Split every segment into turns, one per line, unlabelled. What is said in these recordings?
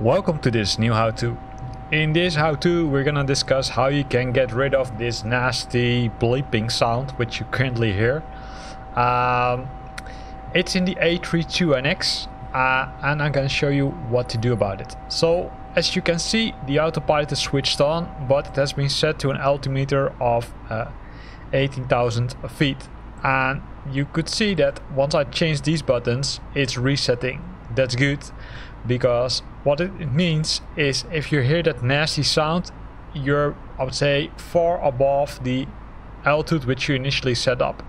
Welcome to this new how-to. In this how-to we're gonna discuss how you can get rid of this nasty bleeping sound which you currently hear. Um, it's in the A32NX uh, and I'm gonna show you what to do about it. So as you can see the autopilot is switched on but it has been set to an altimeter of uh, 18,000 feet and you could see that once I change these buttons it's resetting. That's good because what it means is if you hear that nasty sound you're I would say far above the altitude which you initially set up.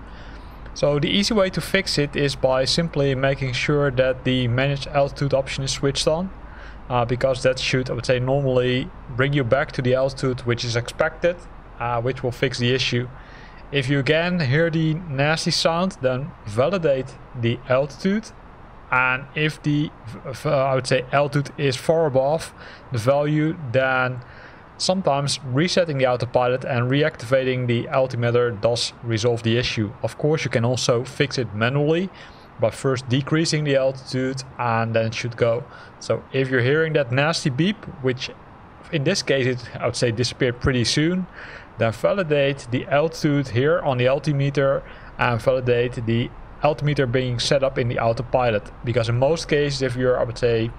So the easy way to fix it is by simply making sure that the manage altitude option is switched on uh, because that should I would say normally bring you back to the altitude which is expected uh, which will fix the issue. If you again hear the nasty sound then validate the altitude and if the I would say altitude is far above the value then Sometimes resetting the autopilot and reactivating the altimeter does resolve the issue. Of course you can also fix it manually by first decreasing the altitude and then it should go. So if you're hearing that nasty beep, which in this case it I would say disappeared pretty soon, then validate the altitude here on the altimeter and validate the altimeter being set up in the autopilot. Because in most cases if you're I would say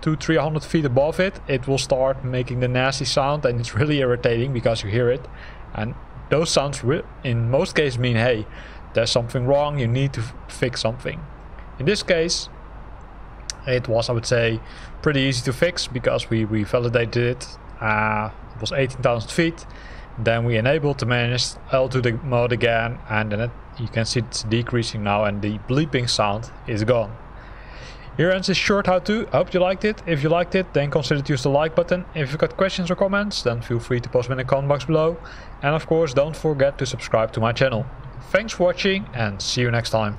two, 300 feet above it, it will start making the nasty sound and it's really irritating because you hear it. And those sounds in most cases mean, hey, there's something wrong, you need to fix something. In this case, it was, I would say, pretty easy to fix because we, we validated it. Uh, it was 18,000 feet. Then we enabled the managed altitude mode again and then it, you can see it's decreasing now and the bleeping sound is gone. Here ends this short how-to, hope you liked it. If you liked it, then consider to use the like button. If you've got questions or comments, then feel free to post them in the comment box below. And of course, don't forget to subscribe to my channel. Thanks for watching and see you next time.